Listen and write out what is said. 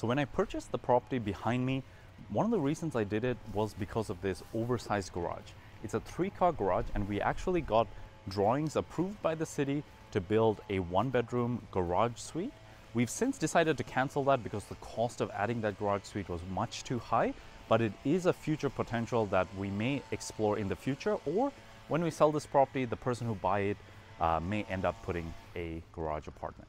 So when I purchased the property behind me, one of the reasons I did it was because of this oversized garage. It's a three car garage and we actually got drawings approved by the city to build a one bedroom garage suite. We've since decided to cancel that because the cost of adding that garage suite was much too high, but it is a future potential that we may explore in the future or when we sell this property, the person who buy it uh, may end up putting a garage apartment.